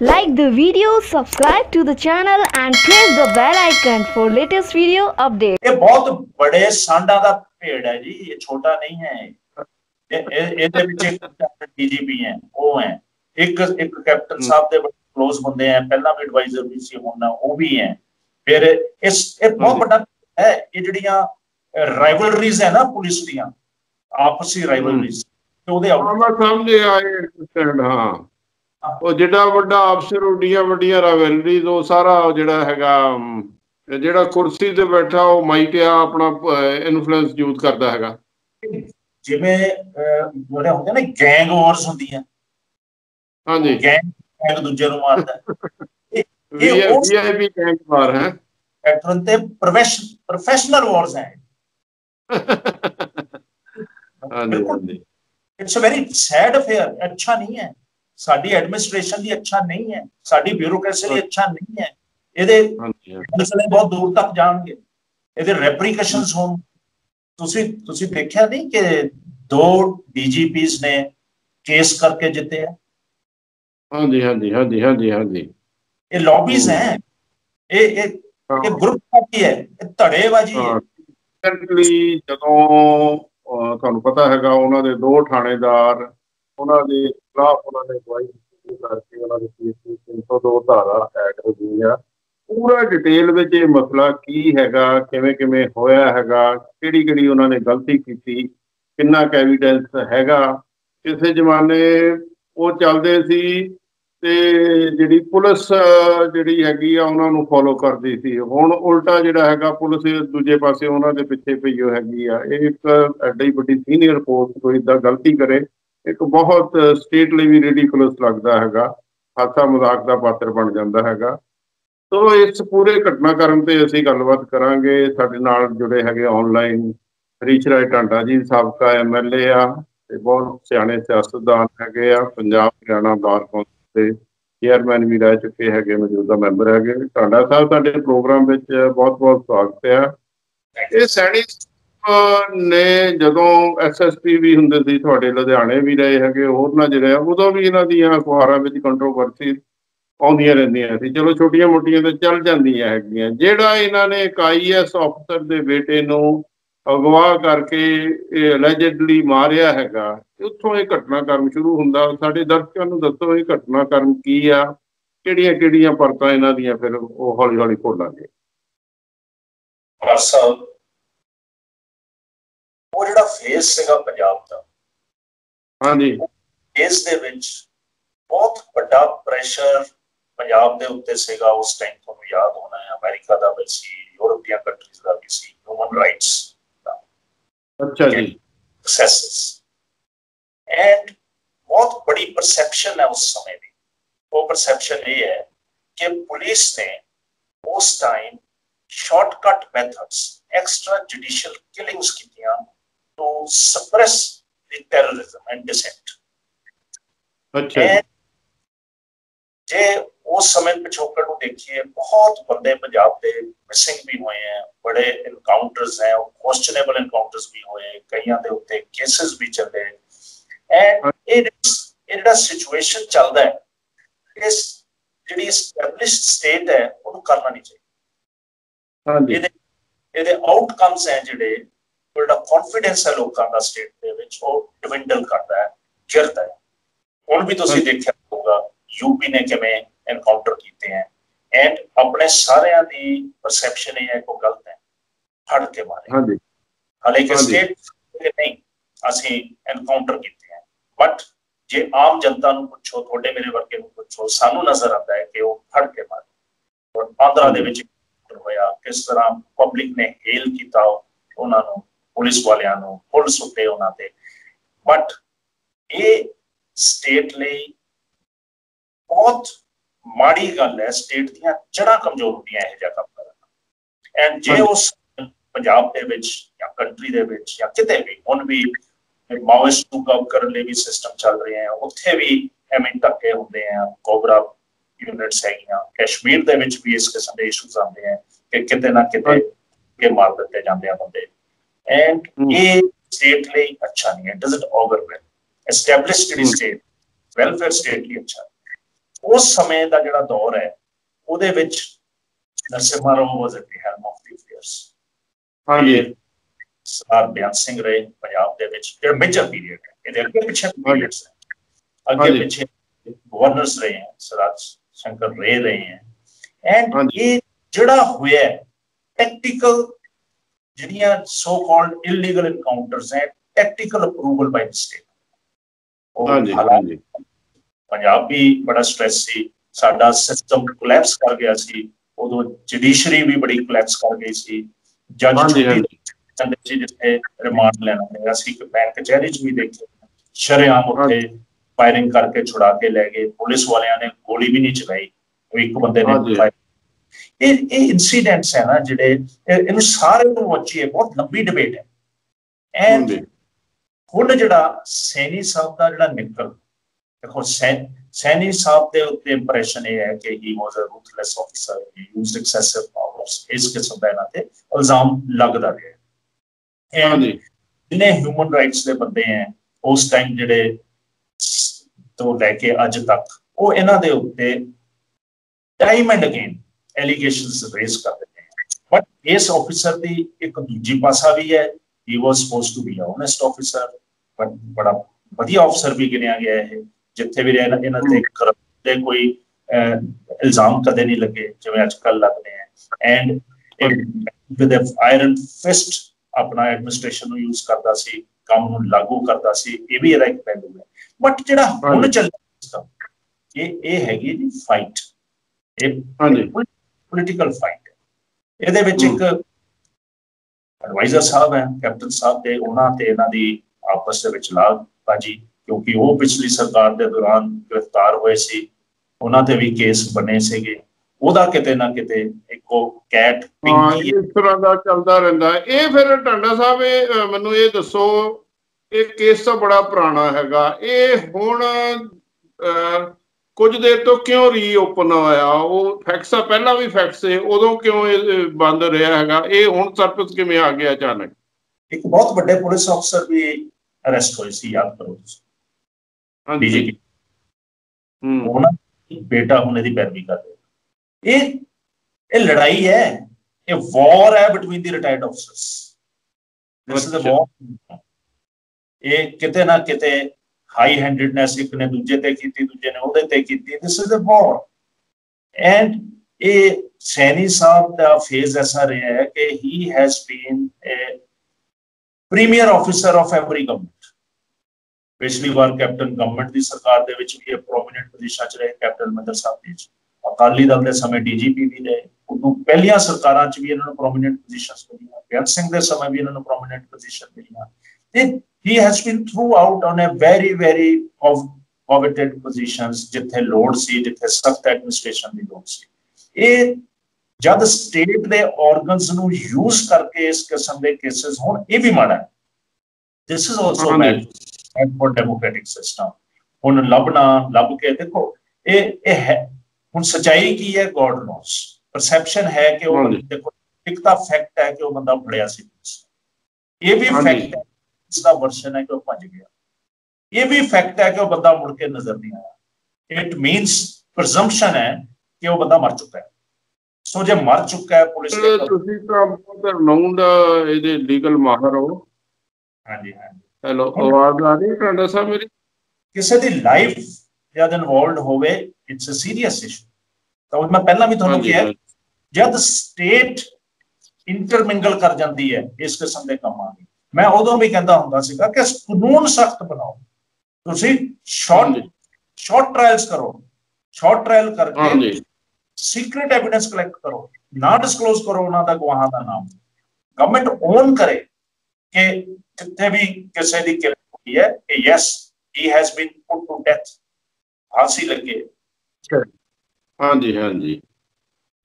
Like the video, subscribe to the channel and press the bell icon for latest video updates. ਇਹ ਬਹੁਤ ਬੜੇ ਸਾਂਡਾ ਦਾ ਭੇੜ ਹੈ ਜੀ ਇਹ ਛੋਟਾ ਨਹੀਂ ਹੈ ਇਹ। ਇਹ- ਇਹਦੇ ਵਿੱਚ ਇੱਕ ਡੀਜੀਪੀ ਹੈ ਉਹ ਹੈ। ਇੱਕ ਇੱਕ ਕੈਪਟਨ ਸਾਹਿਬ ਦੇ ਕਲੋਜ਼ ਹੁੰਦੇ ਆ ਪਹਿਲਾਂ ਵੀ ਐਡਵਾਈਜ਼ਰ ਵੀ ਸੀ ਹੁਣ ਉਹ ਵੀ ਹੈ। ਫਿਰ ਇਸ ਇਹ ਬਹੁਤ। ਵੱਡਾ ਹੈ ਇਹ ਜਿਹੜੀਆਂ ਰਾਈਵਲਰੀਜ਼ ਹੈ ਨਾ ਪੁਲਿਸ ਦੀਆਂ ਆਪਸੀ ਰਾਈਵਲਰੀਜ਼ ਤੇ ਉਹਦੇ ਸਮਝ ਆਇਆ ਅੰਡਰਸਟੈਂਡ ਹਾਂ। ਉਹ ਜਿਹੜਾ ਵੱਡਾ ਅਫਸਰ ਉੱਡੀਆਂ ਵੱਡੀਆਂ ਰਾਵੈਲਰੀਜ਼ ਉਹ ਸਾਰਾ ਜਿਹੜਾ ਹੈਗਾ ਜਿਹੜਾ ਕੁਰਸੀ ਤੇ ਬੈਠਾ ਉਹ ਮਾਈਕ ਆ ਆਪਣਾ ਇਨਫਲੂਐਂਸ ਯੂਜ਼ ਕਰਦਾ ਹੈਗਾ। ਜਿਵੇਂ ਜਿਹੜੇ ਹੁੰਦੇ ਨੇ ਗੈਂਗ ਵਾਰਸ ਹੁੰਦੀਆਂ। ਹਾਂਜੀ। ਗੈਂਗ ਇੱਕ ਦੂਜੇ ਨੂੰ ਮਾਰਦਾ। ਇਹ ਵੀਆਈਪੀ ਕੈਂਪ ਬਾਰ ਹੈ। ਐਕਟਰ ਤੇ ਪ੍ਰੋਫੈਸ਼ਨਲ ਵਾਰਸ ਹੈ। ਹਾਂਜੀ it's a very sad affair ਅੱਛਾ ਨਹੀਂ ਹੈ। ਸਾਡੀ ਐਡਮਿਨਿਸਟ੍ਰੇਸ਼ਨ ਦੀ ਅੱਛਾ ਨਹੀਂ ਹੈ ਸਾਡੀ ਬਿਊਰੋਕ੍ਰੇਸੀ ਦੀ ਅੱਛਾ ਨਹੀਂ ਹੈ। ਇਹਦੇ। ਮਸਲੇ ਬਹੁਤ ਦੂਰ ਤੱਕ ਜਾਣਗੇ। ਇਹਦੇ ਰੈਪਰੀਕੇਸ਼ਨਸ ਹੋਣ। ਤੁਸੀਂ ਤੁਸੀਂ ਦੇਖਿਆ ਨਹੀਂ ਕਿ ਦੋ ਡੀਜੀਪੀਸ ਨੇ ਕੇਸ ਕਰਕੇ ਜਿੱਤੇ ਆ? ਹਾਂਜੀ ਹਾਂਜੀ ਹਾਂਜੀ ਹਾਂਜੀ ਹਾਂਜੀ। ਇਹ ਲੌਬੀਜ਼ ਹੈ। ਇਹ ਇਹ ਇਹ ਗਰੁੱਪ ਪਾਰਟੀ ਹੈ। ਇਹ ਧੜੇਬਾਜ਼ੀ ਹੈ। ਜਦੋਂ ਤੁਹਾਨੂੰ ਪਤਾ ਹੈਗਾ ਉਹਨਾਂ ਦੇ ਦੋ ਥਾਣੇਦਾਰ ਉਹਨਾਂ ਦੇ ਖਿਲਾਫ ਉਹਨਾਂ ਨੇ ਗਵਾਹੀ ਕਰਕੇ ਉਹਨਾਂ ਦੇ ਕੇਸ 302 ਧਾਰਾ ਐਡ ਹੋ ਗਈ ਆ। ਪੂਰਾ ਡਿਟੇਲ ਵਿੱਚ ਇਹ ਮਸਲਾ ਕੀ ਹੈਗਾ, ਕਿਵੇਂ ਕਿਵੇਂ ਹੋਇਆ ਹੈਗਾ, ਕਿਹੜੀ ਕਿਹੜੀ ਉਹਨਾਂ ਨੇ ਗਲਤੀ ਕੀਤੀ, ਕਿੰਨਾ ਕੁ ਐਵੀਡੈਂਸ ਹੈਗਾ। ਕਿਸੇ ਜ਼ਮਾਨੇ ਉਹ ਚੱਲਦੇ ਸੀ ਤੇ ਜਿਹੜੀ ਪੁਲਿਸ ਜਿਹੜੀ ਹੈਗੀ ਆ ਉਹਨਾਂ ਨੂੰ ਫੋਲੋ ਕਰਦੀ ਸੀ। ਹੁਣ ਉਲਟਾ ਜਿਹੜਾ ਹੈਗਾ, ਪੁਲਿਸ ਦੂਜੇ ਪਾਸੇ ਉਹਨਾਂ ਦੇ ਪਿੱਛੇ ਪਈ ਹੋ ਹੈਗੀ ਆ। ਇਹ ਇੱਕ ਐਡੀ ਵੱਡੀ ਸੀਨੀਅਰ ਪੋਸਟ ਕੋਈ ਇਦਾਂ ਗਲਤੀ ਕਰੇ ਇੱਕ ਬਹੁਤ ਸਟੇਟ ਲਈ ਵੀ ਰਿਡੀਕੁਲਸ ਲੱਗਦਾ ਹੈਗਾ। ਹਾਸਾ ਮਜ਼ਾਕ ਦਾ ਪਾਤਰ ਬਣ ਜਾਂਦਾ ਹੈਗਾ। ਸੋ ਇਸ ਪੂਰੇ ਘਟਨਾਕ੍ਰਮ ਤੇ ਅਸੀਂ ਗੱਲਬਾਤ ਕਰਾਂਗੇ। ਸਾਡੇ ਨਾਲ ਜੁੜੇ ਹੈਗੇ ਆਨਲਾਈਨ ਹਰੀਸ਼ ਰਾਏ ਟਾਂਡਾ ਜੀ, ਸਾਬਕਾ ਐਮਐਲਏ ਆ ਤੇ ਬਹੁਤ ਸਿਆਣੇ ਸਿਆਸਤਦਾਨ ਹੈਗੇ ਆ। ਪੰਜਾਬ ਹਰਿਆਣਾ ਬਾਰ ਕੌਂਸਲ ਦੇ ਚੇਅਰਮੈਨ ਵੀ ਰਹਿ ਚੁੱਕੇ ਹੈਗੇ, ਮੌਜੂਦਾ ਮੈਂਬਰ ਹੈਗੇ। ਟਾਂਡਾ ਸਾਹਿਬ, ਤੁਹਾਡੇ ਪ੍ਰੋਗਰਾਮ ਵਿੱਚ ਬਹੁਤ ਬਹੁਤ ਸਵਾਗਤ ਹੈ ਇਹ ਸੈਣੀ ਨੇ ਜਦੋਂ ਐਸਐਸਪੀ ਵੀ ਹੁੰਦੇ ਸੀ, ਤੁਹਾਡੇ ਲੁਧਿਆਣੇ ਵੀ ਰਹੇ ਹੈਗੇ, ਹੋਰ ਨਾ ਜਿਹੜੇ ਉਦੋਂ ਵੀ ਇਹਨਾਂ ਦੀਆਂ ਅਖਬਾਰਾਂ ਵਿੱਚ ਕੰਟਰੋਵਰਸੀ ਆਉਂਦੀਆਂ ਰਹਿੰਦੀਆਂ ਸੀ। ਚਲੋ ਛੋਟੀਆਂ ਮੋਟੀਆਂ ਤੇ ਚੱਲ ਜਾਂਦੀਆਂ ਹੈਗੀਆਂ। ਜਿਹੜਾ ਇਹਨਾਂ ਨੇ ਇੱਕ ਆਈਐਸ ਅਫਸਰ ਦੇ ਬੇਟੇ ਨੂੰ ਅਗਵਾ ਕਰਕੇ ਇਹ ਅਲੈਜਡਲੀ ਮਾਰਿਆ ਹੈਗਾ, ਉੱਥੋਂ ਇਹ ਘਟਨਾਕ੍ਰਮ ਸ਼ੁਰੂ ਹੁੰਦਾ। ਸਾਡੇ ਦਰਸ਼ਕਾਂ ਨੂੰ ਦੱਸੋ ਇਹ ਘਟਨਾਕ੍ਰਮ ਕੀ ਆ? ਕਿਹੜੀਆਂ ਕਿਹੜੀਆਂ ਪਰਤਾਂ ਇਹਨਾਂ ਦੀਆਂ? ਫਿਰ ਉਹ ਹੌਲੀ ਹੌਲੀ ਖੋਲਾਂਗੇ। ਸਾਹਿਬ ਉਹ ਜਿਹੜਾ ਫੇਸ ਸੀਗਾ ਪੰਜਾਬ ਦਾ ਹਾਂਜੀ। ਇਸ ਦੇ ਵਿੱਚ ਬਹੁਤ ਵੱਡਾ ਪ੍ਰੈਸ਼ਰ ਪੰਜਾਬ ਦੇ ਉੱਤੇ ਸੀਗਾ। ਉਸ ਟਾਈਮ ਤੁਹਾਨੂੰ ਯਾਦ ਹੋਣਾ ਹੈ ਅਮਰੀਕਾ ਦਾ ਵੀ ਸੀ ਯੂਰਪੀਅਨ ਕੰਟਰੀਜ਼ ਦਾ ਵੀ ਸੀ ਹਿਊਮਨ ਰਾਈਟਸ ਅੱਛਾ ਜੀ। Successes. And ਬਹੁਤ ਬੜੀ ਪਰਸੈਪਸ਼ਨ ਹੈ ਉਸ ਸਮੇਂ ਦੀ। ਉਹ ਪਰਸੈਪਸ਼ਨ ਇਹ ਹੈ ਕਿ ਪੁਲਿਸ ਨੇ ਉਸ time shortcut methods extra judicial killings ਕੀਤੀਆਂ। To suppress the terrorism and dissent ਅੱਛਾ ਜੀ। ਉਸ ਸਮੇਂ ਪਿਛੋਕੜ ਨੂੰ ਦੇਖੀਏ ਬਹੁਤ ਬੰਦੇ ਪੰਜਾਬ ਦੇ ਮਿਸਿੰਗ ਵੀ ਹੋਏ ਹੈ ਬੜੇ ਇਨਕਾਊਂਟਰਸ ਹੈ ਕੁਐਸਚਨੇਬਲ ਇਨਕਾਊਂਟਰਸ ਵੀ ਹੋਏ ਕਈਆਂ ਦੇ ਉੱਤੇ ਕੇਸਸ ਵੀ ਚੱਲੇ ਐਂਡ ਇਹ ਜਿਹੜਾ ਸਿਚੁਏਸ਼ਨ ਚੱਲਦਾ ਹੈ ਇਸ ਜਿਹੜੀ ਸਟੈਬਲਿਸ਼ਡ ਸਟੇਟ ਹੈ ਉਹਨੂੰ ਕਰਨਾ ਨਹੀਂ ਚਾਹੀਦਾ। ਹਾਂਜੀ। ਇਹਦੇ ਇਹਦੇ ਆਊਟਕਮਸ ਹੈ ਜਿਹੜੇ ਜਿਹੜਾ ਕੌਨਫੀਡੈਂਸ ਹੈ ਲੋਕਾਂ ਦਾ ਸਟੇਟ ਦੇ ਵਿੱਚ ਉਹ ਡਿਵੈਂਡਲ ਕਰਦਾ ਹੈ ਗਿਰਦਾ ਹੈ। ਹੁਣ ਵੀ ਤੁਸੀਂ ਦੇਖਿਆ ਹੋਊਗਾ ਯੂਪੀ ਨੇ ਕਿਵੇਂ ਐਨਕਾਊਂਟਰ ਕੀਤੇ ਹੈ। ਐਂਡ ਆਪਣੇ ਸਾਰਿਆਂ ਦੀ ਪਰਸੈਪਸ਼ਨ ਇਹ ਹੈ ਕਿ ਗਲਤ ਹੈ ਫੜ ਕੇ ਮਾਰੇ। ਹਾਂਜੀ। ਹਾਲੇ ਕਿ ਹਾਂਜੀ। ਸਟੇਟ ਨਹੀਂ ਅਸੀਂ ਐਨਕਾਊਂਟਰ ਕੀਤੇ ਹੈ। ਬਟ ਜੇ ਆਮ ਜਨਤਾ ਨੂੰ ਪੁੱਛੋ ਤੁਹਾਡੇ ਮੇਰੇ ਵਰਗੇ ਨੂੰ ਪੁੱਛੋ ਸਾਨੂੰ ਨਜ਼ਰ ਆਉਂਦਾ ਹੈ ਕਿ ਉਹ ਫੜ ਕੇ ਮਾਰੇ। ਔਰ ਆਂਧਰਾ ਦੇ ਵਿੱਚ ਹੋਇਆ ਕਿਸ ਤਰ੍ਹਾਂ ਪਬਲਿਕ ਨੇ ਹੇਲ ਕੀਤਾ ਉਹਨਾਂ ਨੂੰ ਪੁਲਿਸ ਵਾਲਿਆਂ ਨੂੰ ਪੁਲਿਸ ਉੱਤੇ ਉਹਨਾਂ ਤੇ। ਬਟ ਇਹ ਸਟੇਟ ਲਈ ਬਹੁਤ ਮਾੜੀ ਗੱਲ ਹੈ ਸਟੇਟ ਦੀਆਂ ਜੜ੍ਹਾਂ ਕਮਜ਼ੋਰ ਹੁੰਦੀਆਂ ਇਹ ਜਿਹਾ ਕੰਮ ਕਰਨ ਐਂਡ ਜੇ। ਉਸ ਪੰਜਾਬ ਦੇ ਵਿੱਚ ਜਾਂ ਕੰਟਰੀ ਦੇ ਵਿੱਚ ਜਾਂ ਕਿਤੇ ਵੀ ਹੁਣ ਵੀ ਮਾਓਇਸਟ ਨੂੰ ਕਵ ਕਰਨ ਲਈ ਵੀ ਸਿਸਟਮ ਚੱਲ ਰਹੇ ਆ ਉੱਥੇ ਵੀ ਐਵੇਂ ਧੱਕੇ ਹੁੰਦੇ ਆ ਕੋਬਰਾ ਯੂਨਿਟਸ ਹੈਗੀਆਂ ਕਸ਼ਮੀਰ ਦੇ ਵਿੱਚ ਵੀ ਇਸ ਕਿਸਮ ਦੇ ਇਸ਼ੂਜ਼ ਆਉਂਦੇ ਆ ਕਿ ਕਿਤੇ ਨਾ ਕਿਤੇ ਕਿ ਮਾਰ ਦਿੱਤੇ ਜਾਂਦੇ ਆ ਬੰਦੇ। ਐਂਡ। ਇਹ ਸਟੇਟ ਲਈ ਅੱਛਾ ਨਹੀਂ ਹੈ doesn't augur well established hmm. State welfare state ਲਈ ਅੱਛਾ ਉਸ ਸਮੇਂ ਦਾ ਜਿਹੜਾ ਦੌਰ ਹੈ ਉਹਦੇ ਵਿੱਚ Narasimha Rao was at the helm of the affairs ਹਾਂਜੀ ਸਰਦਾਰ ਬਿਆਨ ਸਿੰਘ ਰਹੇ ਪੰਜਾਬ ਦੇ ਵਿੱਚ ਜਿਹੜਾ ਮੇਜਰ ਪੀਰੀਅਡ ਹੈ ਇਹਦੇ ਅੱਗੇ ਪਿੱਛੇ ਪੀਰੀਅਡਸ ਹੈ ਅੱਗੇ। ਪਿੱਛੇ ਗਵਰਨਰਸ ਰਹੇ ਹੈ ਸਰਦਾਰ ਸ਼ੰਕਰ ਰੇ ਰਹੇ ਹੈ ਐਂਡ। ਇਹ ਜਿਹੜਾ ਹੋਇਆ ਟੈਕਟੀਕਲ ਜਿਹੜੀਆਂ ਸੋ ਕਾਲਡ ਇਲੀਗਲ ਐਨਕਾਊਂਟਰਸ ਹੈ ਟੈਕਟੀਕਲ ਅਪਰੂਵਲ ਬਾਈ ਸਟੇਟ ਹਾਂਜੀ ਹਾਂਜੀ। ਪੰਜਾਬ ਵੀ ਬੜਾ ਸਟ੍ਰੈਸ ਸੀ ਸਾਡਾ ਸਿਸਟਮ ਕੋਲੈਪਸ ਕਰ ਗਿਆ ਸੀ ਉਦੋਂ ਜੁਡੀਸ਼ਰੀ ਵੀ ਬੜੀ ਕੋਲੈਪਸ ਕਰ ਗਈ ਸੀ। ਜੱਜ। ਜਾਂਦੇ ਸੀ ਜਿੱਥੇ ਰਿਮਾਂਡ ਲੈਣਾ ਪਿਆ ਸੀ ਇੱਕ ਬੈਂਕ ਕਚਹਿਰੀ 'ਚ ਵੀ ਦੇਖੇ। ਸ਼ਰੇਆਮ ਉੱਥੇ ਫਾਇਰਿੰਗ ਕਰਕੇ ਛੁਡਾ ਕੇ ਲੈ ਗਏ। ਪੁਲਿਸ ਵਾਲਿਆਂ ਨੇ ਗੋਲੀ ਵੀ ਨਹੀਂ ਚਲਾਈ। ਉਹ ਇੱਕ ਬੰਦੇ। ਨੇ ਇਹ ਇਹ ਇਨਸੀਡੈਂਟਸ ਹੈ ਨਾ ਜਿਹੜੇ ਇਹ- ਇਹਨੂੰ ਸਾਰੇ ਨੂੰ ਵਾਚੀਏ ਬਹੁਤ ਲੰਬੀ ਡਿਬੇਟ ਹੈ। ਐਂਡ ਹੁਣ ਜਿਹੜਾ ਸੈਣੀ ਸਾਹਿਬ ਦਾ ਜਿਹੜਾ ਨਿਕਲ ਦੇਖੋ ਸੈਨ ਸੈਣੀ ਸਾਹਿਬ ਦੇ ਉੱਤੇ ਇੰਪ੍ਰੈਸ਼ਨ ਇਹ ਹੈ ਕਿ he was a ruthless officer he used excessive powers ਇਸ ਕਿਸਮ ਦਾ ਇਹਨਾਂ ਤੇ ਇਲਜ਼ਾਮ ਲੱਗਦਾ ਰਿਹਾ। ਐਂਡ ਜਿਨੇ ਹਿਊਮਨ ਰਾਈਟਸ ਦੇ ਬੰਦੇ ਹੈ ਉਸ ਟਾਈਮ ਜਿਹੜੇ ਤੋਂ ਲੈ ਕੇ ਅੱਜ ਤੱਕ ਉਹ ਇਹਨਾਂ ਦੇ ਉੱਤੇ time and again allegations raise ਕਰ ਰਹੇ ਹੈ ਬਟ ਇਸ ਆਫੀਸਰ ਦੀ ਇੱਕ ਦੂਜੀ ਪਾਸਾ ਵੀ ਹੈ। He was supposed to be a honest officer but ਬੜਾ ਵਧੀਆ ਅਫਸਰ ਵੀ ਗਿਣਿਆ ਗਿਆ ਹੈ ਜਿੱਥੇ ਵੀ ਇਹਨਾਂ ਇਹਨਾਂ ਤੇ corrupt ਦੇ ਕੋਈ ਇਲਜ਼ਾਮ ਕਦੇ ਨਹੀਂ ਲੱਗੇ ਜਿਵੇਂ ਅੱਜ ਕੱਲ ਲੱਗਦੇ ਹੈ ਐਂਡ ਵਿਦ ਆਇਰਨ ਫਿਸਟ ਆਪਣਾ ਐਡਮਿਨਿਸਟ੍ਰੇਸ਼ਨ ਨੂੰ ਯੂਜ਼ ਕਰਦਾ ਸੀ ਕੰਮ ਨੂੰ ਲਾਗੂ ਕਰਦਾ ਸੀ ਇਹ ਵੀ ਇਹਦਾ ਇੱਕ ਪਹਿਲੂ ਹੈ। ਬਟ ਜਿਹੜਾ ਹੁਣ। ਚੱਲ ਰਿਹਾ ਇਹ ਇਹ ਹੈਗੀ ਜੀ ਫਾਈਟ ਇਹ ਹਾਂਜੀ। ਪੋਲੀਟੀਕਲ ਫਾਈਟ ਇਹਦੇ ਵਿੱਚ ਇੱਕ ਐਡਵਾਈਜ਼ਰ ਸਾਹਿਬ ਹੈ ਕੈਪਟਨ ਸਾਹਿਬ ਦੇ ਉਹਨਾਂ ਤੇ ਇਹਨਾਂ ਦੀ ਆਪਸ ਦੇ ਵਿੱਚ ਲਾਗਬਾਜੀ ਕਿਉਂਕਿ ਉਹ ਪਿਛਲੀ ਸਰਕਾਰ ਦੇ ਦੌਰਾਨ ਗ੍ਰਿਫਤਾਰ ਹੋਏ ਸੀ। ਉਹਨਾਂ ਤੇ ਵੀ ਕੇਸ ਬਣੇ ਸੀਗੇ। ਉਹਦਾ ਕਿਤੇ ਨਾ ਕਿਤੇ ਇੱਕੋ ਕੈਟ ਪਿੰਕੀ ਇਸ ਤਰ੍ਹਾਂ ਦਾ ਚੱਲਦਾ ਰਹਿੰਦਾ। ਇਹ ਫਿਰ ਟਾਂਡਾ ਸਾਹਿਬ ਇਹ ਮੈਨੂੰ ਇਹ ਦੱਸੋ ਇਹ ਕੇਸ ਤਾਂ ਬੜਾ ਪੁਰਾਣਾ ਹੈਗਾ। ਇਹ ਹੁਣ ਕੁਝ ਦੇਰ ਤੋਂ ਕਿਉਂ ਰੀਓਪਨ ਹੋਇਆ? ਉਹ ਫੈਕਟਸ ਆ ਪਹਿਲਾਂ ਵੀ ਫੈਕਟਸ ਸੀ ਉਦੋਂ ਕਿਉਂ ਇਹ ਬੰਦ ਰਿਹਾ ਹੈਗਾ? ਇਹ ਹੁਣ ਸਰਪਸ ਕਿਵੇਂ ਆ ਗਿਆ ਅਚਾਨਕ? ਇੱਕ ਬਹੁਤ ਵੱਡੇ ਪੁਲਿਸ ਅਫਸਰ ਵੀ ਅਰੈਸਟ ਹੋਏ ਸੀ ਯਾਦ ਕਰੋ ਤੁਸੀਂ। ਹਾਂਜੀ। ਡੀਜੀਪੀ ਹੂੰ। ਉਹਨਾਂ ਦਾ ਬੇਟਾ ਹੁਣ ਇਹਦੀ ਪੈਰਵੀ ਕਰ ਰਿਹਾ। ਇਹ ਇਹ ਲੜਾਈ ਹੈ ਇਹ ਵਾਰ ਹੈ between the retired ਅਫਸਰਸ this is a ਅੱਛਾ। ਵਾਰ ਇਹ ਕਿਤੇ ਨਾ ਕਿਤੇ ਹਾਈ ਹੈਂਡਡਨੈਸ ਇੱਕ ਨੇ ਦੂਜੇ ਤੇ ਕੀਤੀ, ਦੂਜੇ ਨੇ ਉਹਦੇ ਤੇ ਕੀਤੀ। ਦਿਸ ਇਜ਼ ਅ ਵਾਰ ਐਂਡ ਇਹ ਸੈਣੀ ਸਾਹਿਬ ਦਾ ਫੇਜ਼ ਐਸਾ ਰਿਹਾ ਹੈ ਕਿ he has been a premier officer of every government ਪਿਛਲੀ ਵਾਰ ਕੈਪਟਨ ਗਵਰਨਮੈਂਟ ਦੀ ਸਰਕਾਰ ਦੇ ਵਿੱਚ ਵੀ ਇਹ ਪ੍ਰੋਮਿਨੈਂਟ ਪੋਜੀਸ਼ਨ 'ਚ ਰਹੇ ਕੈਪਟਨ ਮਦਰ ਸਾਹਿਬ ਦੇ ਵਿੱਚ। ਅਕਾਲੀ ਦਲ ਦੇ ਸਮੇਂ ਡੀਜੀਪੀ ਵੀ ਰਹੇ। ਉਦੋਂ ਪਹਿਲੀਆਂ ਸਰਕਾਰਾਂ 'ਚ ਵੀ ਇਹਨਾਂ ਨੂੰ ਪ੍ਰੋਮਿਨੈਂਟ ਪੋਜੀਸ਼ਨਸ ਮਿਲੀਆਂ। ਬਿਆਨ ਸਿੰਘ ਦੇ ਸਮੇਂ ਵੀ ਇਹਨਾਂ ਨੂੰ ਪ੍ਰੋਮਿਨੈਂਟ ਪੋਜੀਸ਼ਨ ਮਿਲੀਆਂ। it, he has been throughout on a very very of coveted positions ਜਿੱਥੇ ਲੋੜ ਸੀ ਜਿੱਥੇ ਸਖਤ ਐਡਮਿਨਿਸਟ੍ਰੇਸ਼ਨ ਦੀ ਲੋੜ ਸੀ ਇਹ ਜਦ ਸਟੇਟ ਦੇ ਆਰਗਨਸ ਨੂੰ ਯੂਜ਼ ਕਰਕੇ ਇਸ ਕਿਸਮ ਦੇ ਕੇਸਸ ਹੋਣ ਇਹ ਵੀ ਮਾੜਾ this is also mad for democratic system ਹੁਣ ਲੱਭਣਾ ਲੱਭ ਕੇ ਦੇਖੋ ਇਹ ਇਹ ਹੈ ਹੁਣ ਸਚਾਈ ਕੀ ਹੈ ਗੋਡ ਨੋਸ ਪਰਸੈਪਸ਼ਨ ਹੈ ਕਿ ਉਹ ਦੇਖੋ ਇੱਕ ਤਾਂ ਫੈਕਟ ਹੈ ਕਿ ਉਹ ਬੰਦਾ ਫੜਿਆ ਸੀ ਇਹ ਵੀ ਫੈਕਟ ਹੈ ਦਾ ਵਰਸ਼ਨ ਹੈ ਕਿ ਉਹ ਭੱਜ ਗਿਆ। ਇਹ ਵੀ ਫੈਕਟ ਹੈ ਕਿ ਉਹ ਬੰਦਾ ਮੁੜ ਕੇ ਨਜ਼ਰ ਨਹੀਂ ਆਇਆ। ਇਟ ਮੀਨਸ ਪ੍ਰਜ਼ੰਪਸ਼ਨ ਹੈ ਕਿ ਉਹ ਬੰਦਾ ਮਰ ਚੁੱਕਾ ਹੈ। ਸੋ ਜੇ ਮਰ ਚੁੱਕਾ ਹੈ ਪੁਲਿਸ ਨੇ ਤੁਸੀਂ ਤਾਂ ਬਹੁਤ ਰਨਾਉਂਡ ਇਹਦੇ ਲੀਗਲ ਮਾਹਰ ਹੋ। ਹਾਂਜੀ ਹਾਂਜੀ। ਹੈਲੋ ਆਵਾਜ਼ ਆ ਰਹੀ ਹੈ ਟਾਂਡਾ ਸਾਹਿਬ ਮੇਰੀ? ਕਿਸੇ ਦੀ ਲਾਈਫ ਜਦ ਇਨਵੋਲਡ ਹੋਵੇ ਇਟਸ ਅ ਸੀਰੀਅਸ ਇਸ਼ੂ ਤਾਂ ਉਹ ਮੈਂ ਪਹਿਲਾਂ ਵੀ ਤੁਹਾਨੂੰ ਕਿਹਾ। ਜਦ ਸਟੇਟ ਇੰਟਰਮਿੰਗਲ ਕਰ ਜਾਂਦੀ ਹੈ ਇਸ ਕਿਸਮ ਦੇ ਕੰਮਾਂ ਦੀ। ਮੈਂ ਉਦੋਂ ਵੀ ਕਹਿੰਦਾ ਹੁੰਦਾ ਸੀਗਾ ਕਿ ਕਾਨੂੰਨ ਸਖਤ ਬਣਾਓ। ਤੁਸੀਂ ਸ਼ਾਰਟ। ਸ਼ਾਰਟ ਟ੍ਰਾਇਲਸ ਕਰੋ। ਸ਼ਾਰਟ ਟ੍ਰਾਇਲ ਕਰਕੇ ਹਾਂਜੀ। ਸੀਕ੍ਰੀਟ ਐਵੀਡੈਂਸ ਕਲੈਕਟ ਕਰੋ। ਨਾ ਡਿਸਕਲੋਜ਼ ਕਰੋ ਉਹਨਾਂ ਦਾ ਗਵਾਹਾਂ ਦਾ ਨਾਮ। ਗਵਰਨਮੈਂਟ ਓਨ ਕਰੇ ਕਿ ਜਿੱਥੇ ਵੀ ਕਿਸੇ ਦੀ ਕਿਲ ਹੋਈ ਹੈ ਕਿ yes he has been put to death ਫਾਂਸੀ ਲੱਗੇ। ਹਾਂਜੀ ਹਾਂਜੀ।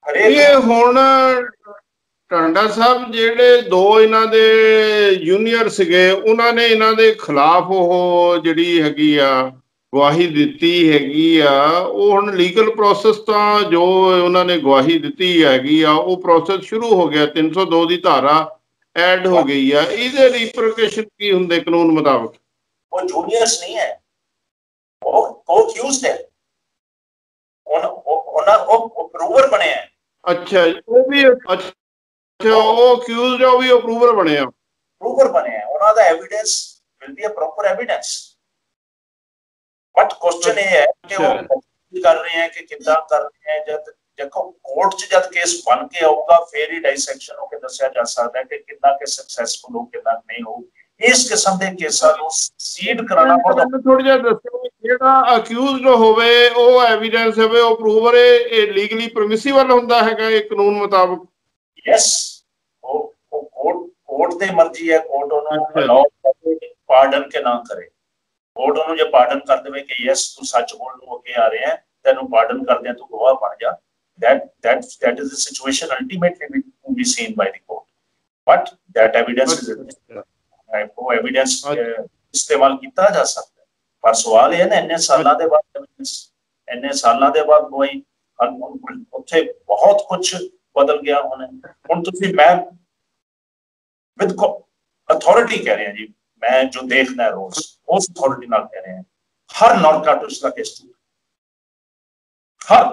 ਇਹ ਹੁਣ ਟਾਂਡਾ ਸਾਹਿਬ ਜਿਹੜੇ ਦੋ ਇਹਨਾਂ ਦੇ ਜੂਨੀਅਰ ਸੀਗੇ ਉਹਨਾਂ ਨੇ ਇਹਨਾਂ ਦੇ ਖਿਲਾਫ ਉਹ ਜਿਹੜੀ ਹੈਗੀ ਆ ਗਵਾਹੀ ਦਿੱਤੀ ਹੈਗੀ ਆ। ਉਹ ਹੁਣ ਲੀਗਲ ਪ੍ਰੋਸੈਸ ਤਾਂ ਜੋ ਉਹਨਾਂ ਨੇ ਗਵਾਹੀ ਦਿੱਤੀ ਹੈਗੀ ਆ ਉਹ ਪ੍ਰੋਸੈਸ ਸ਼ੁਰੂ ਹੋ ਗਿਆ 302 ਦੀ ਧਾਰਾ ਐਡ ਹੋ ਗਈ ਆ। ਇਹਦੇ ਰਿਪਰਕਸ਼ਨ ਕੀ ਹੁੰਦੇ ਕਾਨੂੰਨ ਮੁਤਾਬਕ? ਉਹ ਜੂਨੀਅਰਸ ਨਹੀਂ ਹੈ। ਉਹ ਉਹ ਅਕਿਊਜ਼ਡ ਹੈ। ਉਹਨਾਂ ਉਹ- ਉਹਨਾਂ ਉਹ ਅਪਰੂਵਰ ਬਣੇ ਆ ਅੱਛਾ ਉਹ ਵੀ ਅੱਛਾ ਉਹ ਅਕਿਊਜ਼ਡ ਉਹ ਵੀ ਅਪਰੂਵਰ ਬਣੇ ਆ। ਅਪਰੂਵਰ ਬਣੇ ਆ ਉਹਨਾਂ ਦਾ evidence will be a proper evidence but question ਇਹ ਹੈ ਕਿ ਉਹ ਕਰ ਰਹੇ ਹੈ ਕਿ ਕਿੱਦਾਂ ਕਰ ਰਹੇ ਹੈ ਜਦ ਦੇਖੋ ਕੋਰਟ 'ਚ ਜਦ ਕੇਸ ਬਣ ਕੇ ਆਊਗਾ ਫੇਰ ਹੀ ਡਾਈਸੈਕਸ਼ਨ ਹੋ ਕੇ ਦੱਸਿਆ ਜਾ ਸਕਦਾ ਹੈ ਕਿ ਕਿੰਨਾ ਕਿ ਸਕਸੈਸਫੁਲ ਹੋ ਕਿੰਨਾ ਨਹੀਂ ਹੋ। ਇਸ ਕਿਸਮ ਦੇ ਕੇਸਾਂ ਨੂੰ ਸੀਡ ਕਰਾਉਣਾ ਬਹੁਤ ਥੋੜਾ ਜਿਹਾ ਦੱਸੋ ਜਿਹੜਾ ਅਕਿਊਜ਼ਡ ਹੋਵੇ ਉਹ ਐਵੀਡੈਂਸ ਹੋਵੇ ਉਹ ਅਪਰੂਵਰ ਇਹ ਲੀਗਲੀ ਪਰਮਿਸਿਬਲ ਹੁੰਦਾ ਹੈਗਾ ਇਹ ਕਾਨੂੰਨ ਮੁਤਾਬਕ। ਯੈਸ ਉਹ ਉਹ ਕੋਰਟ ਕੋਰਟ ਤੇ ਮਰਜ਼ੀ ਹੈ ਕੋਰਟ ਉਹਨੂੰ। ਅਲਾਉ ਕਰੇ ਪਾਰਡਨ ਕੇ ਨਾ ਕਰੇ ਕੋਰਟ ਉਹਨੂੰ ਜੇ ਪਾਰਡਨ ਕਰ ਦੇਵੇ ਕਿ ਯੈਸ ਤੂੰ ਸੱਚ ਬੋਲਣ ਨੂੰ ਅੱਗੇ ਆ ਰਿਹਾ ਹੈ ਤੈਨੂੰ ਪਾਰਡਨ ਕਰਦੇ ਆ ਤੂੰ ਗਵਾਹ ਬਣ ਜਾ that that that is the situation ultimately to be seen by the court but that evidence is ਹੈ, ਉਹ ਐਵੀਡੈਂਸ। ਇਸਤੇਮਾਲ ਕੀਤਾ ਜਾ ਸਕਦਾ ਹੈ। ਪਰ ਸਵਾਲ ਇਹ ਹੈ ਨਾ ਇੰਨੇ ਸਾਲਾਂ ਦੇ ਬਾਅਦ evidence, ਇੰਨੇ ਸਾਲਾਂ ਦੇ ਬਾਅਦ ਹੁਣ ਉੱਥੇ ਬਹੁਤ ਕੁਝ ਬਦਲ ਗਿਆ ਹੁਣ ਹੁਣ ਤੁਸੀਂ ਮੈਂ ਵਿਦ ਅਥਾਰਟੀ ਕਹਿ ਰਹੇ ਹਾਂ ਜੀ ਮੈਂ ਜੋ ਦੇਖਦਾ ਰੋਜ਼ ਉਸ ਅਥਾਰਟੀ ਨਾਲ ਕਹਿ ਰਹੇ ਹਾਂ ਹਰ ਨਾਰਕਾਟਿਕਸ ਦਾ ਕੇਸ ਹਰ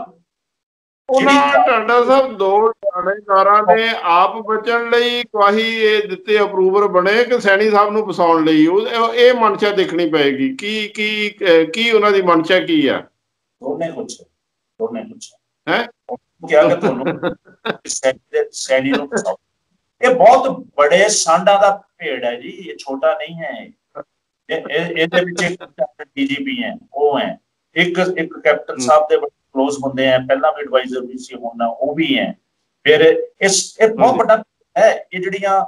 ਉਹਨਾਂ ਜਿਹੜੀ- ਟਾਂਡਾ ਸਾਹਿਬ ਦੋ ਥਾਣੇਦਾਰਾਂ ਨੇ ਆਪ ਬਚਣ ਲਈ ਗਵਾਹੀ ਇਹ ਦਿੱਤੇ ਅਪਰੂਵਰ ਬਣੇ ਕਿ ਸੈਣੀ ਸਾਹਿਬ ਨੂੰ ਫਸਾਉਣ ਲਈ ਉਹ ਇਹ- ਇਹ ਮਨਸ਼ਾ ਦੇਖਣੀ ਪਏਗੀ ਕੀ ਕੀ ਅਹ ਕੀ ਉਹਨਾਂ ਦੀ ਮਨਸ਼ਾ ਕੀ ਆ ਦੋਨੇ ਕੁਝ ਦੋਨੇ ਕੁਝ ਹੈਂ? ਕਿਹਾ ਕਿ ਤੁਹਾਨੂੰ ਸੈਣੀ ਦੇ- ਸੈਣੀ ਨੂੰ ਫਸਾਓ। ਇਹ ਬਹੁਤ ਬੜੇ ਸਾਂਡਾ ਦਾ ਭੇੜ ਹੈ ਜੀ ਇਹ ਛੋਟਾ ਨਹੀਂ ਹੈ ਇਹ। ਇਹ- ਇਹਦੇ ਵਿੱਚ ਇੱਕ ਡੀਜੀਪੀ ਹੈ ਉਹ ਹੈ। ਇੱਕ ਇੱਕ ਕੈਪਟਨ ਸਾਹਿਬ ਦੇ ਬੜੇ ক্লোਜ਼ ਹੁੰਦੇ ਆ ਪਹਿਲਾਂ ਵੀ ਐਡਵਾਈਜ਼ਰ ਵੀ ਸੀ ਹੁਣ ਉਹ ਵੀ ਹੈ। ਫਿਰ ਇਸ ਇਹ ਬਹੁਤ। ਵੱਡਾ ਹੈ ਇਹ ਜਿਹੜੀਆਂ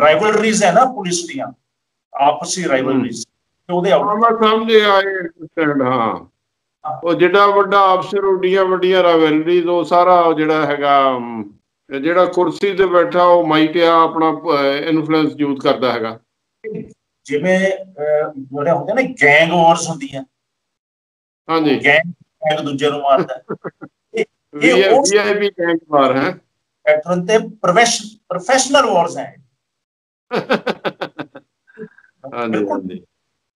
ਰਾਈਵਲਰੀਜ਼ ਹੈ ਨਾ ਪੁਲਿਸ ਦੀਆਂ ਆਪਸੀ ਰਾਈਵਲਰੀਜ਼ ਤੇ ਉਹਦੇ ਸਮਝ ਗਿਆ ਇਹ understand, ਹਾਂ। ਉਹ ਜਿਹੜਾ ਵੱਡਾ ਅਫਸਰ ਉੱਡੀਆਂ ਵੱਡੀਆਂ ਰਾਵੈਲਰੀਜ਼ ਉਹ ਸਾਰਾ ਜਿਹੜਾ ਹੈਗਾ ਜਿਹੜਾ ਕੁਰਸੀ ਤੇ ਬੈਠਾ ਉਹ ਮਾਈਕ ਆ ਆਪਣਾ ਇਨਫਲੂਐਂਸ ਯੂਜ਼ ਕਰਦਾ ਹੈਗਾ। ਜਿਵੇਂ ਅਹ, ਜਿਹੜੇ ਹੁੰਦੇ ਨੇ ਗੈਂਗ ਵਾਰਸ ਹੁੰਦੀਆਂ। ਹਾਂਜੀ। ਗੈਂਗ ਇੱਕ ਦੂਜੇ ਨੂੰ ਮਾਰਦਾ। ਇਹ ਉਸ- ਵੀਆਈਪੀ ਕੈਂਪ ਬਾਰ ਹੈ। ਐਕਟਰ ਤੇ ਪ੍ਰੋਫੈਸ਼ਨਲ ਵਾਰਸ ਹੈ। ਹਾਂਜੀ ਹਾਂਜੀ।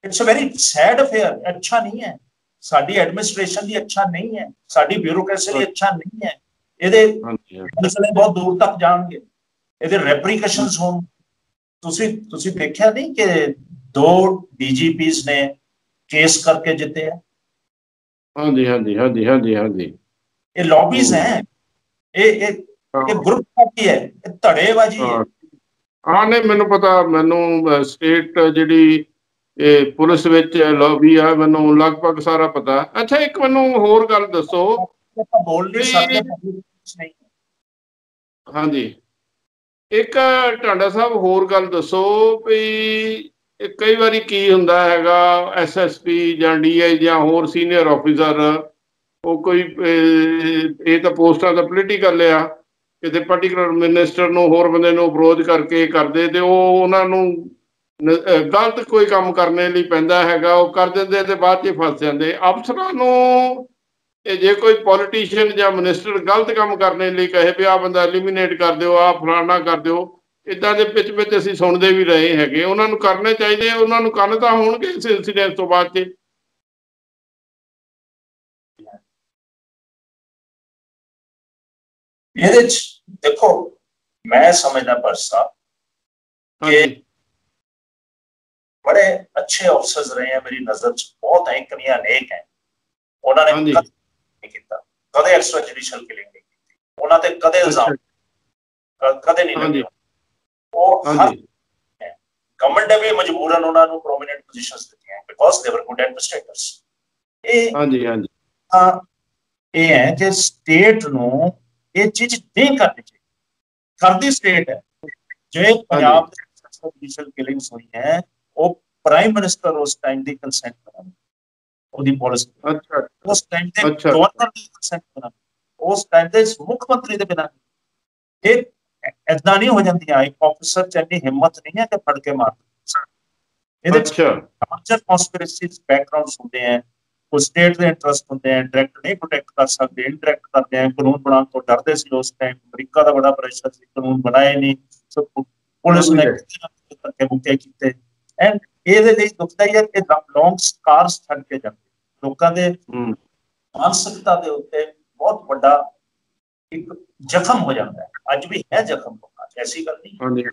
It's a very sad affair ਅੱਛਾ ਨਹੀਂ ਹੈ। ਸਾਡੀ ਐਡਮਿਨਿਸਟ੍ਰੇਸ਼ਨ ਦੀ ਅੱਛਾ ਨਹੀਂ ਹੈ ਸਾਡੀ ਬਿਊਰੋਕ੍ਰੇਸੀ ਲਈ ਅੱਛਾ ਨਹੀਂ ਹੈ। ਇਹਦੇ ਮਸਲੇ ਬਹੁਤ ਦੂਰ ਤੱਕ ਜਾਣਗੇ। ਇਹਦੇ ਰੈਪਰੀਕੇਸ਼ਨਸ ਹੋਣ। ਤੁਸੀਂ ਤੁਸੀਂ ਦੇਖਿਆ ਨਹੀਂ ਕਿ ਦੋ ਡੀਜੀਪੀਸ ਨੇ ਕੇਸ ਕਰਕੇ ਜਿੱਤੇ ਹੈ ਹਾਂਜੀ ਹਾਂਜੀ ਹਾਂਜੀ ਹਾਂਜੀ ਹਾਂਜੀ। ਇਹ ਲੌਬੀਜ਼ ਹੈ। ਇਹ ਇਹ ਇਹ ਗਰੁੱਪ ਪਾਰਟੀ ਹੈ। ਇਹ ਧੜੇਬਾਜ਼ੀ ਹੈ। ਹਾਂ। ਹਾਂ ਨਹੀਂ ਮੈਨੂੰ ਪਤਾ ਮੈਨੂੰ ਸਟੇਟ ਜਿਹੜੀ ਇਹ ਪੁਲਿਸ ਵਿੱਚ ਲੌਬੀ ਆ ਮੈਨੂੰ ਲਗਭਗ ਸਾਰਾ ਪਤਾ। ਅੱਛਾ ਇੱਕ ਮੈਨੂੰ ਹੋਰ ਗੱਲ ਦੱਸੋ ਬੋਲ ਨਹੀਂ ਸਕਦੇ ਹਾਂਜੀ। ਇੱਕ ਟਾਂਡਾ ਸਾਹਿਬ ਹੋਰ ਗੱਲ ਦੱਸੋ ਵੀ ਇਹ ਕਈ ਵਾਰੀ ਕੀ ਹੁੰਦਾ ਹੈਗਾ ਐਸਐਸਪੀ ਜਾਂ ਡੀਆਈ ਜਾਂ ਹੋਰ ਸੀਨੀਅਰ ਆਫੀਸਰ ਉਹ ਕੋਈ ਇਹ ਤਾਂ ਪੋਸਟਾਂ ਦਾ ਪੋਲੀਟੀਕਲ ਆ ਕਿਤੇ ਪਾਰਟਿਕੂਲਰ ਮਿਨਿਸਟਰ ਨੂੰ ਹੋਰ ਬੰਦੇ ਨੂੰ ਅਪਰੋਚ ਕਰਕੇ ਕਰਦੇ ਤੇ ਉਹ ਉਹਨਾਂ ਨੂੰ ਗਲਤ ਕੋਈ ਕੰਮ ਕਰਨੇ ਲਈ ਪੈਂਦਾ ਹੈਗਾ ਉਹ ਕਰ ਦਿੰਦੇ ਤੇ ਬਾਅਦ 'ਚ ਫਸ ਜਾਂਦੇ। ਅਫਸਰਾਂ ਨੂੰ ਇਹ ਜੇ ਕੋਈ ਪੋਲੀਟੀਸ਼ੀਅਨ ਜਾਂ ਮਿਨਿਸਟਰ ਗਲਤ ਕੰਮ ਕਰਨੇ ਲਈ ਕਹੇ ਵੀ ਆਹ ਬੰਦਾ ਐਲੀਮੀਨੇਟ ਕਰ ਦਿਓ ਆਹ ਫਲਾਣਾ ਕਰ ਦਿਓ ਇਦਾਂ ਦੇ ਵਿੱਚ ਵਿੱਚ ਅਸੀਂ ਸੁਣਦੇ ਵੀ ਰਹੇ ਹੈਗੇ। ਉਹਨਾਂ ਨੂੰ ਕਰਨੇ ਚਾਹੀਦੇ ਉਹਨਾਂ ਨੂੰ ਕੰਨ ਤਾਂ ਹੋਣਗੇ ਇਸ ਇਨਸੀਡੈਂਟ ਤੋਂ ਬਾਅਦ 'ਚ। ਇਹਦੇ ਚ ਦੇਖੋ ਮੈਂ ਸਮਝਦਾ ਪਰਸਾ ਹਾਂਜੀ। ਬੜੇ ਅੱਛੇ ਅਫਸਰਸ ਰਹੇ ਆ ਮੇਰੀ ਨਜ਼ਰ ਚ ਬਹੁਤ ਹੈ ਕਮੀਆਂ ਨੇਕ ਹੈ ਉਹਨਾਂ ਨੇ ਨਹੀਂ ਕੀਤਾ ਕਦੇ ਐਕਸਟਰਾ ਜੁਡੀਸ਼ੀਅਲ ਕਿਲਿੰਗ ਨਹੀਂ ਕੀਤੀ। ਉਹਨਾਂ ਤੇ ਕਦੇ ਇਲਜ਼ਾਮ ਕਦੇ ਨਹੀਂ। ਲੱਗਿਆ ਉਹ ਹਰ ਹਾਂਜੀ। ਗਵਰਨਮੈਂਟ ਨੇ ਵੀ ਮਜਬੂਰਨ ਉਹਨਾਂ ਨੂੰ ਪ੍ਰੋਮਿਨੈਂਟ ਪੋਜੀਸ਼ਨਸ ਦਿੱਤੀਆਂ ਬਿਕੋਜ਼ ਦੇ ਵਰ ਗੁੱਡ ਐਡਮਿਨਿਸਟ੍ਰੇਟਰਸ ਇਹ ਹਾਂਜੀ ਹਾਂਜੀ। ਇਹ ਹੈ ਕਿ ਸਟੇਟ ਨੂੰ ਇਹ ਚੀਜ਼ ਨਹੀਂ ਕਰਨੀ ਚਾਹੀਦੀ। ਕਰਦੀ ਸਟੇਟ ਹੈ ਜੇ ਪੰਜਾਬ ਦੇ ਜੁਡੀਸ਼ੀਅਲ ਕਿਲਿੰਗਸ ਹੋਈ ਹੈ ਉਹ ਪ੍ਰਾਈਮ ਮਿਨਿਸਟਰ ਉਸ ਟਾਈਮ ਦੀ ਕੰਸੈਂਟ ਕਰਾਂਗੇ। ਉਹਦੀ ਪਾਲਿਸੀ ਅੱਛਾ ਉਸ ਟਾਈਮ ਅੱਛਾ। ਗਵਰਨਰ ਦੀ ਕੰਸੈਂਟ ਕਰਾਂਗੇ। ਉਸ ਟਾਈਮ ਤੇ ਮੁੱਖ ਮੰਤਰੀ ਦੇ ਬਿਨਾਂ ਇਹ ਇਦਾਂ ਨਹੀਂ ਹੋ ਜਾਂਦੀਆਂ ਇੱਕ ਆਫੀਸਰ ਚ ਇੰਨੀ ਹਿੰਮਤ ਨਹੀਂ ਹੈ ਕਿ ਫੜ ਕੇ ਮਾਰ ਇਹਦੇ ਅੱਛਾ। ਲਾਰਜਰ ਕਨਸਪੀਰੇਸੀਜ਼ ਬੈਕਗ੍ਰਾਉਂਡਸ ਹੁੰਦੇ ਆ। ਉਹ ਸਟੇਟ ਦੇ ਇੰਟਰਸਟ ਹੁੰਦੇ ਆ। ਡਾਇਰੈਕਟ ਨਹੀਂ ਪ੍ਰੋਟੈਕਟ ਕਰ ਸਕਦੇ ਇਨਡਾਇਰੈਕਟ ਕਰਦੇ ਆ। ਕਾਨੂੰਨ ਬਣਾਉਣ ਤੋਂ ਡਰਦੇ ਸੀ ਉਸ ਟਾਈਮ ਅਮਰੀਕਾ ਦਾ ਬੜਾ ਪ੍ਰੈਸ਼ਰ ਸੀ। ਕਾਨੂੰਨ ਬਣਾਏ ਨਹੀਂ। ਸੋ ਪੁਲਿਸ ਨੇ ਕਰਕੇ ਮੁੱਕੇ ਕੀਤੇ? ਐਂਡ ਇਹਦੇ ਲਈ ਦੁਖਦਾ ਹੀ ਕਿ ਲੌਂਗ ਸਕਾਰਸ ਛੱਡ ਕੇ ਜਾਂਦੇ ਲੋਕਾਂ ਦੇ ਮਾਨਸਿਕਤਾ ਦੇ ਉੱਤੇ ਬਹੁਤ ਵੱਡਾ ਇੱਕ ਜ਼ਖਮ ਹੋ ਜਾਂਦਾ ਹੈ। ਅੱਜ ਵੀ ਹੈ ਜ਼ਖਮ ਲੋਕਾਂ ਐਸੀ ਗੱਲ ਨਹੀਂ। ਹਾਂਜੀ।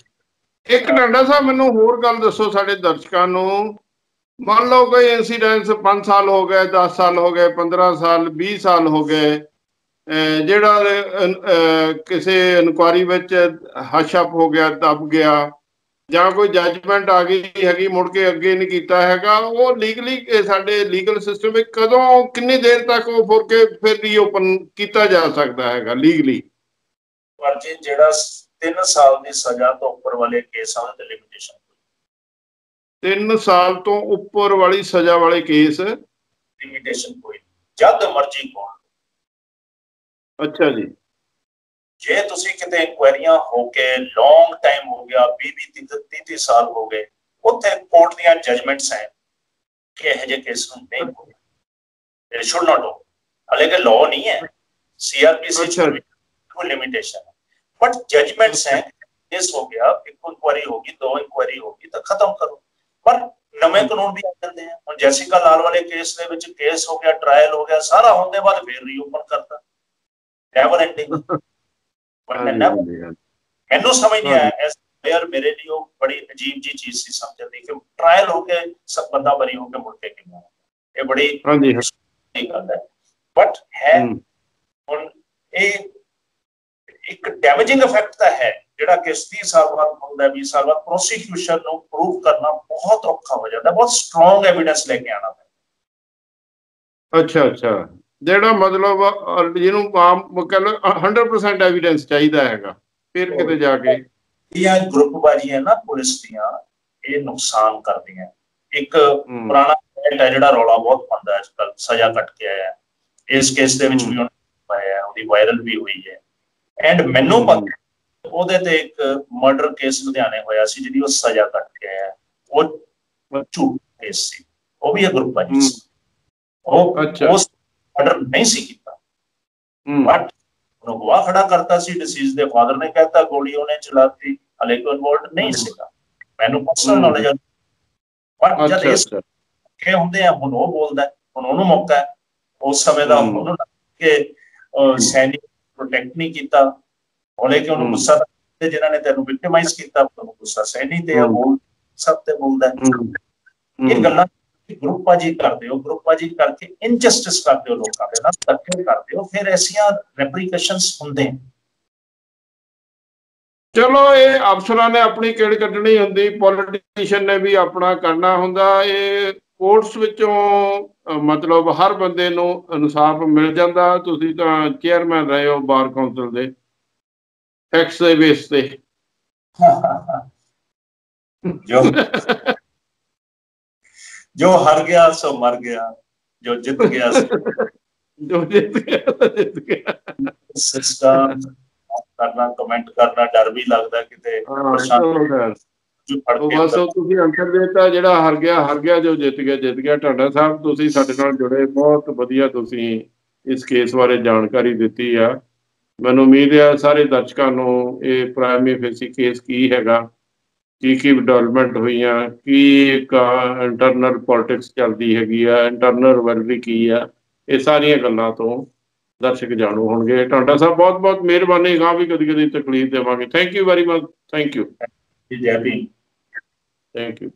ਇੱਕ ਡੰਡਾ ਸਾਹਿਬ ਮੈਨੂੰ ਹੋਰ ਗੱਲ ਦੱਸੋ ਸਾਡੇ ਦਰਸ਼ਕਾਂ ਨੂੰ। ਮੰਨ ਲਓ ਕੋਈ ਇਨਸੀਡੈਂਸ 5 ਸਾਲ ਹੋ ਗਏ 10 ਸਾਲ ਹੋ ਗਏ 15 ਸਾਲ 20 ਸਾਲ ਹੋ ਗਏ। ਜਿਹੜਾ ਕਿਸੇ ਇਨਕੁਆਰੀ ਵਿੱਚ ਹਸ਼ਪ ਹੋ ਗਿਆ ਦਬ ਗਿਆ। ਜਾਂ ਕੋਈ ਜੱਜਮੈਂਟ ਆ ਗਈ ਹੈਗੀ ਮੁੜ ਕੇ ਅੱਗੇ ਨਹੀਂ ਕੀਤਾ ਹੈਗਾ ਉਹ ਲੀਗਲੀ ਸਾਡੇ ਲੀਗਲ ਸਿਸਟਮ ਵਿੱਚ ਕਦੋਂ ਕਿੰਨੀ ਦੇਰ ਤੱਕ ਉਹ ਫੁਰ ਕੇ ਫਿਰ ਰੀਓਪਨ ਕੀਤਾ ਜਾ ਸਕਦਾ ਹੈਗਾ ਲੀਗਲੀ ਪਰ ਜੇ ਜਿਹੜਾ 3 ਸਾਲ ਦੀ ਸਜ਼ਾ ਤੋਂ ਉੱਪਰ ਵਾਲੇ ਕੇਸਾਂ ਦੇ ਲਿਮਿਟੇਸ਼ਨ 3 ਸਾਲ ਤੋਂ ਉੱਪਰ ਵਾਲੀ ਸਜ਼ਾ ਵਾਲੇ ਕੇਸ ਲਿਮਿਟੇਸ਼ਨ ਕੋਈ। ਜਦ ਮਰਜ਼ੀ ਕੋਣ ਅੱਛਾ ਜੀ। ਜੇ ਤੁਸੀਂ ਕਿਤੇ ਇਨਕੁਆਇਰੀਆਂ ਹੋ ਕੇ ਲੌਂਗ ਟਾਈਮ ਹੋ ਗਿਆ 20 20 30 30 ਸਾਲ ਹੋ ਗਏ ਉੱਥੇ ਕੋਰਟ ਦੀਆਂ ਜਜਮੈਂਟਸ ਹੈ ਕਿ ਇਹ ਜਿਹੇ ਕੇਸ ਨੂੰ ਨਹੀਂ ਹੋਵੇ ਇਟ ਸ਼ੁੱਡ ਨਾਟ ਹੋ ਹਲੇ ਕਿ ਲਾਅ ਨਹੀਂ ਹੈ। ਸੀਆਰਪੀਸੀ। ਕੋਈ ਲਿਮਿਟੇਸ਼ਨ ਹੈ ਬਟ ਜਜਮੈਂਟਸ ਹੈ ਕੇਸ ਹੋ ਗਿਆ ਇੱਕ ਇਨਕੁਆਇਰੀ ਹੋਗੀ ਦੋ ਇਨਕੁਆਇਰੀ ਹੋਗੀ ਤਾਂ ਖਤਮ ਕਰੋ। ਪਰ ਨਵੇਂ ਕਾਨੂੰਨ ਵੀ ਆ ਜਾਂਦੇ ਆ। ਹੁਣ ਜੈਸਿਕਾ ਲਾਲ ਵਾਲੇ ਕੇਸ ਦੇ ਵਿੱਚ ਕੇਸ ਹੋ ਗਿਆ ਟ੍ਰਾਇਲ ਹੋ ਗਿਆ ਸਾਰਾ ਹੋਣ ਦੇ ਬਾਅਦ ਫੇਰ ਰੀਓਪਨ ਕਰਤਾ। ਨੈਵਰ ਐਂਡਿੰਗ ਮੈਨੂੰ ਸਮਝ ਨਹੀਂ ਆਇਆ ਐਸ ਪਲੇਅਰ ਮੇਰੇ ਲਈ ਉਹ ਬੜੀ ਅਜੀਬ ਜੀ ਚੀਜ਼ ਸੀ ਸਮਝਣ ਦੀ ਕਿ ਟ੍ਰਾਇਲ ਹੋ ਕੇ ਸਭ ਬੰਦਾ ਬਰੀ ਹੋ ਕੇ ਮੁੜ ਕੇ ਕਿਵੇਂ। ਇਹ ਬੜੀ ਹਾਂਜੀ ਨਹੀਂ ਗੱਲ ਹੈ। ਬਟ ਹੈ ਹੁਣ ਇਹ ਇੱਕ ਡੈਮੇਜਿੰਗ ਇਫੈਕਟ ਤਾਂ ਹੈ ਜਿਹੜਾ ਕਿ 30 ਸਾਲ ਬਾਅਦ ਹੁੰਦਾ 20 ਸਾਲ ਬਾਅਦ ਪ੍ਰੋਸੀਕਿਊਸ਼ਨ ਨੂੰ ਪ੍ਰੂਵ ਕਰਨਾ ਬਹੁਤ ਔਖਾ ਹੋ ਜਾਂਦਾ ਬਹੁਤ ਸਟਰੋਂਗ ਐਵੀਡੈਂਸ ਲੈ ਕੇ ਆਣਾ ਪੈਂਦਾ। ਅੱਛਾ ਅੱਛਾ। ਜਿਹੜਾ ਮਤਲਬ ਜਿਹਨੂੰ ਆਮ ਕਹਿੰਦੇ 100% ਐਵੀਡੈਂਸ ਚਾਹੀਦਾ ਹੈਗਾ ਫਿਰ ਕਿਤੇ ਜਾ ਕੇ ਇਹ ਗਰੁੱਪ ਬਾਜੀਆਂ ਨਾ ਪੁਲਿਸ ਦੀਆਂ ਇਹ ਨੁਕਸਾਨ ਕਰਦੀਆਂ ਇੱਕ ਪੁਰਾਣਾ ਐਕਟ ਹੈ ਜਿਹੜਾ ਰੌਲਾ ਬਹੁਤ ਪਾਉਂਦਾ ਅੱਜ ਕੱਲ ਸਜ਼ਾ ਕੱਟ ਕੇ ਆਇਆ। ਇਸ ਕੇਸ ਦੇ ਵਿੱਚ ਵੀ ਉਹਨੇ ਪਾਇਆ ਉਹਦੀ ਵਾਇਰਲ ਵੀ ਹੋਈ ਹੈ ਐਂਡ ਮੈਨੂੰ ਪਤਾ ਉਹਦੇ ਤੇ ਇੱਕ ਮਰਡਰ ਕੇਸ ਲੁਧਿਆਣੇ ਹੋਇਆ ਸੀ ਜਿਹਦੀ ਉਹ ਸਜ਼ਾ ਕੱਟ ਕੇ ਆਇਆ। ਉਹ ਝੂਠ ਕੇਸ ਸੀ ਉਹ ਵੀ ਇਹ ਗਰੁੱਪ ਹੈ ਹਮ। ਉਹ ਅੱਛਾ। ਉਸ ਮਰਡਰ ਨਹੀਂ ਸੀ ਕੀਤਾ। ਬਟ ਉਹਨੂੰ ਗਵਾਹ ਖੜਾ ਕਰਤਾ ਸੀ ਡਿਸੀਜ਼ ਦੇ ਫਾਦਰ ਨੇ ਕਹਿਤਾ ਗੋਲੀ ਉਹਨੇ ਚਲਾਤੀ ਹਲੇ ਕੋਈ ਇਨਵੋਲਡ ਨਹੀਂ ਸੀਗਾ। ਮੈਨੂੰ ਪਰਸਨਲ। ਨੌਲੇਜ ਬਟ ਜਦ ਇਸ ਕਿ ਹੁੰਦੇ ਆ ਹੁਣ ਉਹ ਬੋਲਦਾ ਹੁਣ ਉਹਨੂੰ ਮੌਕਾ ਹੈ। ਉਸ ਸਮੇਂ ਦਾ। ਉਹਨੂੰ ਕਿ ਸੈਨਿਕ ਪ੍ਰੋਟੈਕਟ ਨਹੀਂ ਕੀਤਾ। ਹੌਲੇ ਕਿ ਉਹਨੂੰ। ਗੁੱਸਾ ਤਾਂ ਜਿਨ੍ਹਾਂ ਨੇ ਤੈਨੂੰ ਵਿਕਟਿਮਾਈਜ਼ ਕੀਤਾ ਉਹਨੂੰ ਗੁੱਸਾ ਸੈਨੀ ਤੇ ਆ। ਬੋਲ ਸਭ ਤੇ ਬੋਲਦਾ। ਇਹ ਗੱਲਾਂ ਗਰੁੱਪਾਜੀ ਕਰਦੇ ਹੋ ਗਰੁੱਪਾਜੀ ਕਰਕੇ ਇਨਜਸਟਿਸ ਕਰਦੇ ਹੋ ਲੋਕਾਂ ਦੇ ਨਾਲ ਧੱਕੇ ਕਰਦੇ ਹੋ ਫਿਰ ਐਸੀਆਂ ਰੈਪਰੀਕੇਸ਼ਨਸ ਹੁੰਦੇ ਨੇ ਚਲੋ ਇਹ ਅਫਸਰਾਂ ਨੇ ਆਪਣੀ ਕਿਹੜ ਕੱਢਣੀ ਹੁੰਦੀ ਪੋਲੀਟੀਸ਼ੀਅਨ ਨੇ ਵੀ ਆਪਣਾ ਕਰਨਾ ਹੁੰਦਾ ਇਹ ਕੋਰਟਸ ਵਿੱਚੋਂ ਮਤਲਬ ਹਰ ਬੰਦੇ ਨੂੰ ਇਨਸਾਫ ਮਿਲ ਜਾਂਦਾ ਤੁਸੀਂ ਤਾਂ ਚੇਅਰਮੈਨ ਰਹੇ ਹੋ ਬਾਰ ਕਾਉਂਸਲ ਦੇ ਟੈਕਸ ਦੇ ਬੇਸ ਤੇ। ਜੋ ਜੋ ਹਾਰ ਗਿਆ ਸੋ ਮਰ ਗਿਆ ਜੋ ਜਿੱਤ ਗਿਆ ਸੋ ਜੋ ਜਿੱਤ ਗਿਆ ਸਿਸਟਮ ਕਰਨਾ ਕਮੈਂਟ ਕਰਨਾ ਡਰ ਵੀ ਲੱਗਦਾ ਕਿਤੇ ਪਰੇਸ਼ਾਨ। ਜੋ ਫੜ ਕੇ ਬਸ ਉਹ ਤੁਸੀਂ ਆਨਸਰ ਦਿੱਤਾ ਜਿਹੜਾ ਹਾਰ ਗਿਆ ਹਾਰ ਗਿਆ ਜੋ ਜਿੱਤ ਗਿਆ ਜਿੱਤ ਗਿਆ। ਟਾਡਾ ਸਾਹਿਬ ਤੁਸੀਂ ਸਾਡੇ ਨਾਲ ਜੁੜੇ ਬਹੁਤ ਵਧੀਆ ਤੁਸੀਂ ਇਸ ਕੇਸ ਬਾਰੇ ਜਾਣਕਾਰੀ ਦਿੱਤੀ ਆ। ਮੈਨੂੰ ਉਮੀਦ ਹੈ ਸਾਰੇ ਦਰਸ਼ਕਾਂ ਨੂੰ ਇਹ ਪ੍ਰਾਇਮਰੀ ਫੇਸੀ ਕੇਸ ਕੀ ਹੈਗਾ। ਕੀ ਕੀ ਡਿਵੈਲਪਮੈਂਟ ਹੋਈਆਂ ਕੀ ਇੱਕ ਇੰਟਰਨਲ ਪੋਲਿਟਿਕਸ ਚੱਲਦੀ ਹੈਗੀ ਆ ਇੰਟਰਨਲ ਵੈਲਰੀ ਕੀ ਆ ਇਹ ਸਾਰੀਆਂ ਗੱਲਾਂ ਤੋਂ ਦਰਸ਼ਕ ਜਾਣੂ ਹੋਣਗੇ। ਟਾਂਡਾ ਸਾਹਿਬ ਬਹੁਤ ਬਹੁਤ ਮਿਹਰਬਾਨੀ ਗਾਂ ਵੀ ਕਦੀ ਕਦੀ ਤਕਲੀਫ ਦੇਵਾਂਗੇ। Thank you very much thank you Jai Bhim. Thank you